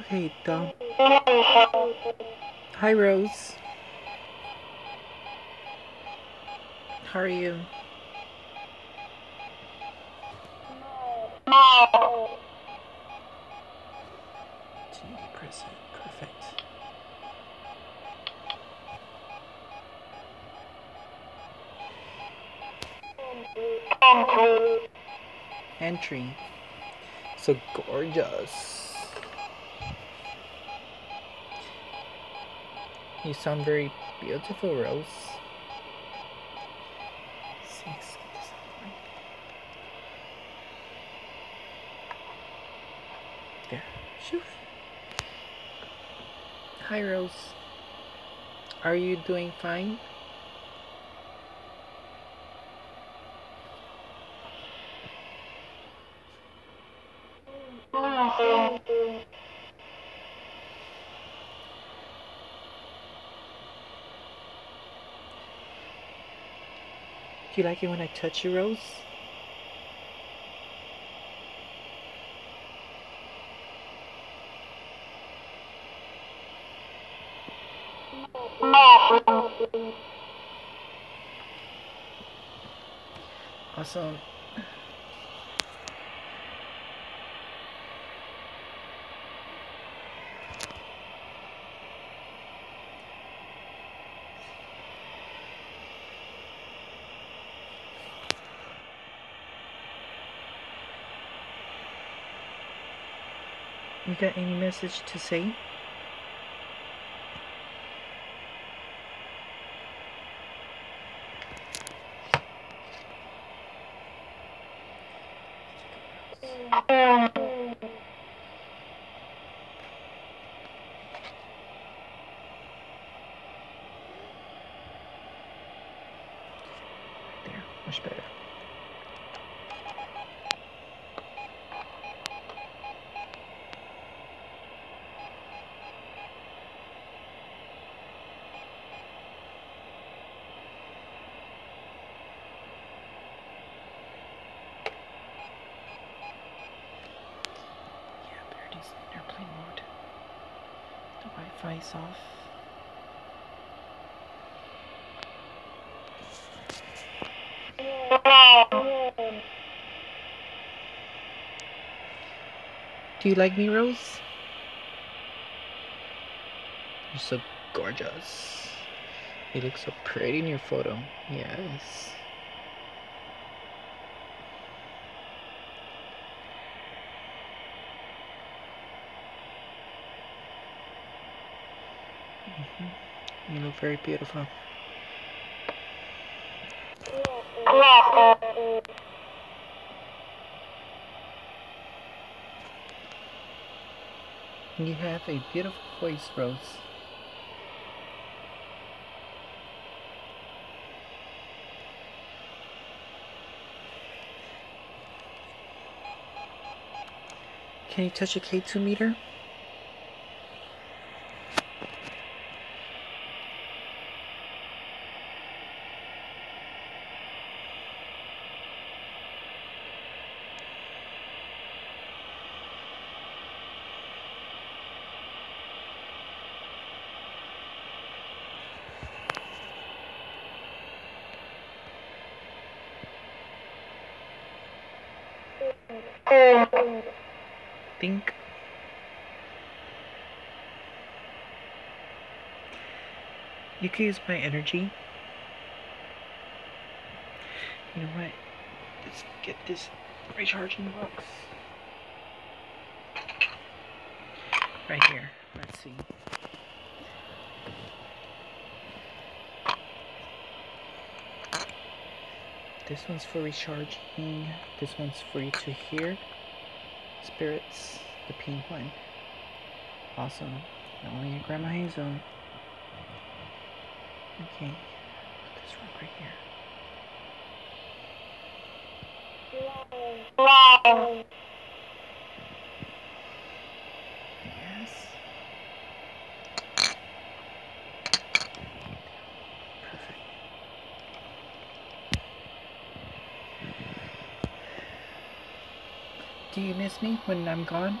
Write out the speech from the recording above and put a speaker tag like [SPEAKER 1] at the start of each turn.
[SPEAKER 1] Okay, Dom. Hi, Rose. How are you? Present. Perfect. Entry. So gorgeous. You sound very beautiful, Rose. Six. There. Shoo. Hi, Rose. Are you doing fine? Oh, Do you like it when I touch you, Rose? Awesome. You got any message to say? There, much better. In airplane mode. The Wi-Fi is off. Do you like me, Rose? You're so gorgeous. You look so pretty in your photo. Yes. You look very beautiful. You have a beautiful voice, Rose. Can you touch a K2 meter? Think. You can use my energy. You know what? Let's get this recharging box. Right here. Let's see. This one's for recharging. This one's for you to hear. Spirits, the pink one. Awesome. Only at Grandma Hazel. Okay. Put this one right here. Yes. Perfect. Do you miss me when I'm gone?